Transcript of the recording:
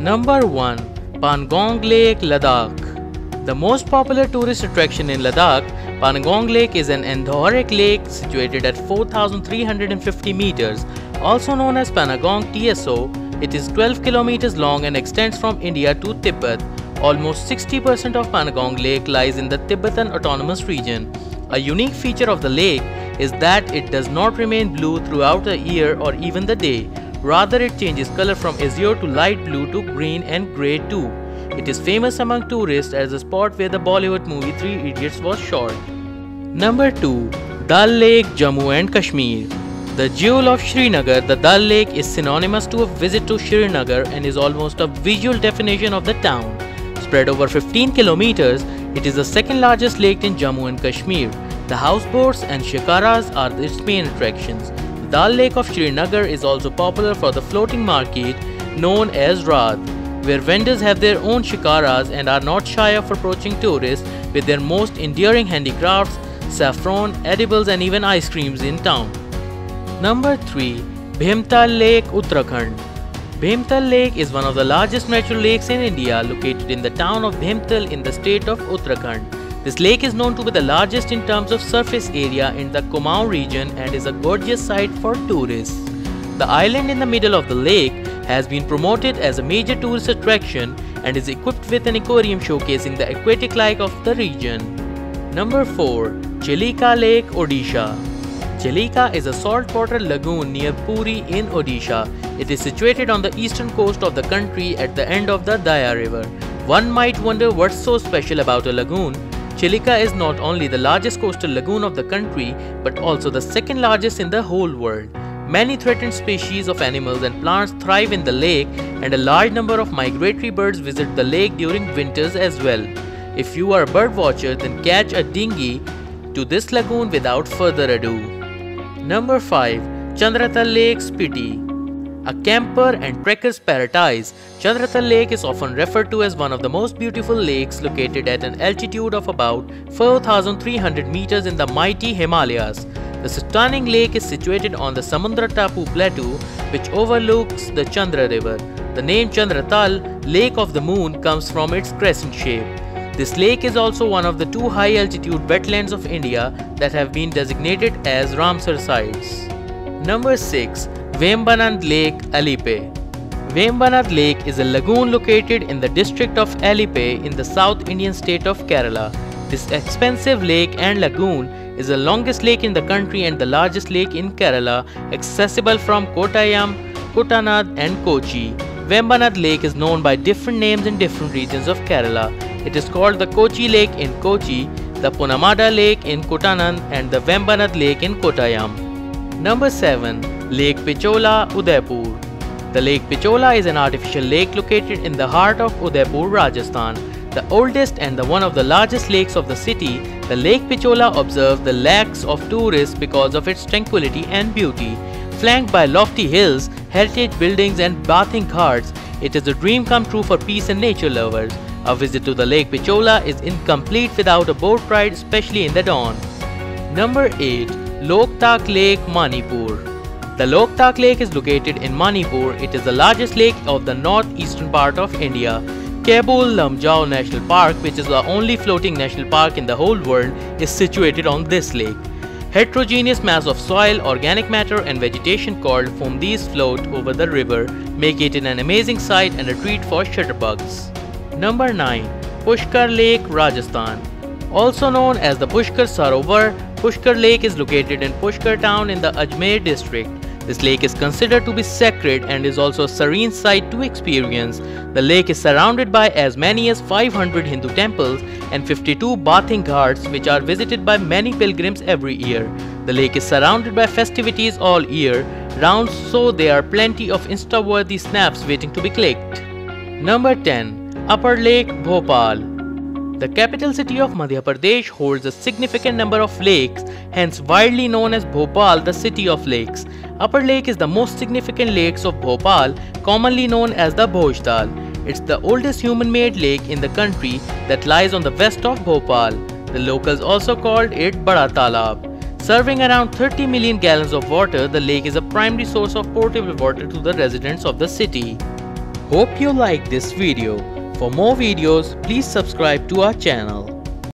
Number 1. Pangong Lake, Ladakh. The most popular tourist attraction in Ladakh, Pangong Lake is an endorheic lake situated at 4,350 meters, also known as Panagong TSO. It is 12 kilometers long and extends from India to Tibet. Almost 60% of Panagong Lake lies in the Tibetan Autonomous Region. A unique feature of the lake is that it does not remain blue throughout the year or even the day. Rather, it changes color from azure to light blue to green and grey too. It is famous among tourists as the spot where the Bollywood movie Three Idiots was shot. Number 2. Dal Lake, Jammu and Kashmir. The jewel of Srinagar, the Dal Lake is synonymous to a visit to Srinagar and is almost a visual definition of the town. Spread over 15 kilometers, it is the second largest lake in Jammu and Kashmir. The houseboats and shikaras are its main attractions. Dal Lake of Srinagar is also popular for the floating market known as Raat, where vendors have their own shikaras and are not shy of approaching tourists with their most enduring handicrafts, saffron, edibles and even ice creams in town. Number 3. Bhimtal Lake, Uttarakhand Bhimtal Lake is one of the largest natural lakes in India located in the town of Bhimtal in the state of Uttarakhand. This lake is known to be the largest in terms of surface area in the Kumaon region and is a gorgeous sight for tourists. The island in the middle of the lake has been promoted as a major tourist attraction and is equipped with an aquarium showcasing the aquatic life of the region. Number 4. Chilika Lake, Odisha Chilika is a saltwater lagoon near Puri in Odisha. It is situated on the eastern coast of the country at the end of the Daya River. One might wonder what's so special about a lagoon, Chilika is not only the largest coastal lagoon of the country but also the second largest in the whole world. Many threatened species of animals and plants thrive in the lake and a large number of migratory birds visit the lake during winters as well. If you are a bird watcher then catch a dinghy to this lagoon without further ado. Number 5. Chandratal Lake Spiti a camper and trekker's paradise, Chandratal Lake is often referred to as one of the most beautiful lakes located at an altitude of about 4,300 meters in the mighty Himalayas. The stunning lake is situated on the Samudra Tapu Plateau, which overlooks the Chandra River. The name Chandratal, Lake of the Moon, comes from its crescent shape. This lake is also one of the two high altitude wetlands of India that have been designated as Ramsar sites. Number 6. Vembanad Lake, Alleppey. Vembanad Lake is a lagoon located in the district of Alleppey in the South Indian state of Kerala. This expensive lake and lagoon is the longest lake in the country and the largest lake in Kerala, accessible from Kottayam, Kuttanad and Kochi. Vembanad Lake is known by different names in different regions of Kerala. It is called the Kochi Lake in Kochi, the Punnamada Lake in Kuttanad and the Vembanad Lake in Kottayam. Number 7. Lake Pichola, Udaipur. The Lake Pichola is an artificial lake located in the heart of Udaipur, Rajasthan. The oldest and the one of the largest lakes of the city, the Lake Pichola observes the lakhs of tourists because of its tranquility and beauty. Flanked by lofty hills, heritage buildings and bathing ghats, it is a dream come true for peace and nature lovers. A visit to the Lake Pichola is incomplete without a boat ride especially in the dawn. Number 8. Loktak Lake, Manipur the Loktak Lake is located in Manipur. It is the largest lake of the northeastern part of India. Keibul Lamjao National Park, which is the only floating national park in the whole world, is situated on this lake. Heterogeneous mass of soil, organic matter and vegetation called phumdis float over the river, make it an amazing sight and a treat for shutterbugs. Number 9. Pushkar Lake, Rajasthan Also known as the Pushkar Sarovar, Pushkar Lake is located in Pushkar town in the Ajmer district. This lake is considered to be sacred and is also a serene sight to experience. The lake is surrounded by as many as 500 Hindu temples and 52 bathing ghats which are visited by many pilgrims every year. The lake is surrounded by festivities all year round so there are plenty of insta-worthy snaps waiting to be clicked. Number 10. Upper Lake Bhopal the capital city of Madhya Pradesh holds a significant number of lakes, hence widely known as Bhopal, the city of lakes. Upper Lake is the most significant lakes of Bhopal, commonly known as the Bhojtal. It's the oldest human-made lake in the country that lies on the west of Bhopal. The locals also called it Bada Talab. Serving around 30 million gallons of water, the lake is a primary source of potable water to the residents of the city. Hope you like this video. For more videos, please subscribe to our channel.